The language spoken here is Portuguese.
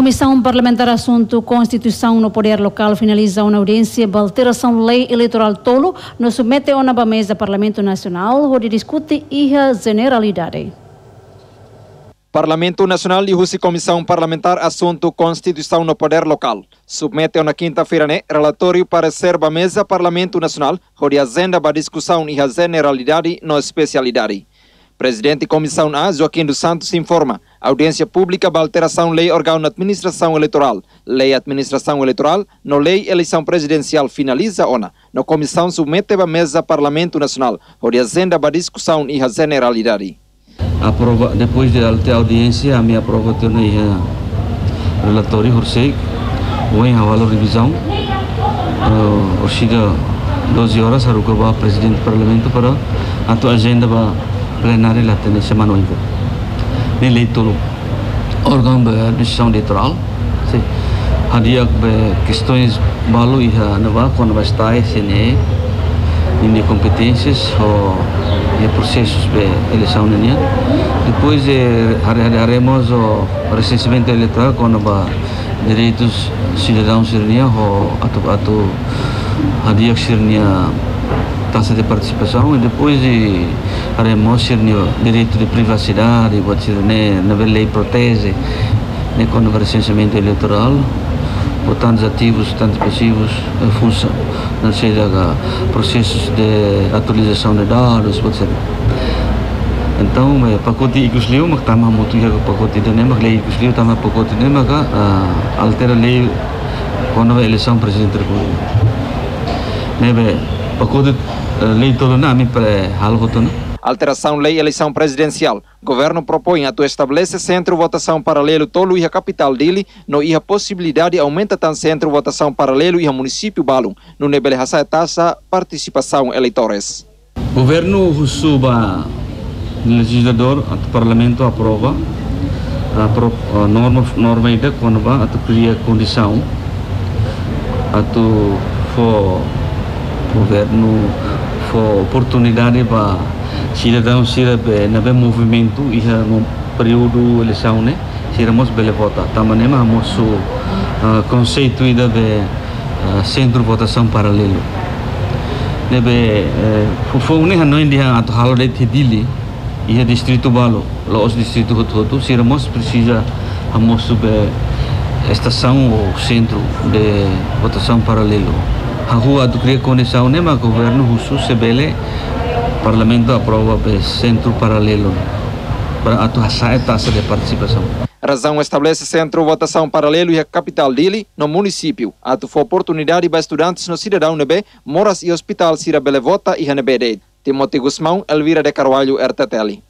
Comissão Parlamentar Assunto Constituição no Poder Local finaliza uma audiência de alteração lei eleitoral tolo no submete a uma mesa Parlamento Nacional onde discute a generalidade. Parlamento Nacional e a Comissão Parlamentar Assunto Constituição no Poder Local submete na quinta-feira né, relatório para ser a mesa Parlamento Nacional onde agenda para discussão e a generalidade no especialidade. Presidente Comissão A, Joaquim dos Santos, informa audiência pública para alteração lei órgão de administração eleitoral. Lei administração eleitoral, no lei eleição presidencial finaliza ona. No comissão submete a mesa Parlamento Nacional, onde agenda para discussão e a generalidade. Aprova, depois de ter audiência, a minha aprova tem o relatório, Horsei, ou em a revisão, uh, chega 12 horas, a o presidente do parlamento para a tua agenda para plenária lá tem semana nem leitor órgão de decisão eleitoral sim hadia questões balu iha nova quando vai estar sini ini competências ou e processos de eleição nenia depois haremos o recenseamento eleitoral quando vai direitos cidadãos sirnia ou atau atau hadiah sirnia taxa de participação e depois de haremos o direito de privacidade, pode ser né, na lei protege né, com o recenseamento eleitoral, por tantos ativos, tantos passivos, função, não seja processos de atualização de dados, ser. Então, pacote ikuslio, mas tama muito pacote de nem, mas lei ikuslio tama pacote de nem, mas altera lei quando a eleição presidente da República. Né, pacote para todo. Alteração Lei Eleição Presidencial. Governo propõe a estabelece centro votação paralelo tolo e a capital dele, no e a possibilidade aumenta tan centro votação paralelo e a município Balum, no nebele hasa taxa participação eleitores. Governo suba legislador, o parlamento aprova a, norma norma ida quando vai a cria condição a tu for governo oportunidade para cidadão sira be na be movimento e no período eleição né sira mos bele vota. Tamane ma mosu uh, conceito uh, centro votação paralelo. Ne be uh, fo ne hanoi dia ato halo de tidili e distrito balo los distrito hotu sira mos precisa be estação ou centro de votação paralelo a rua do cria conexão né mas governo russo bele parlamento aprova o centro paralelo para atuar a taxa de participação. Razão estabelece centro votação paralelo e a capital dele, no município. Ato foi oportunidade para estudantes no cidadão nebe, moras e hospital Cira Belevota e Hanebede. Timothy Guzmão, Elvira de Carvalho, RTTL.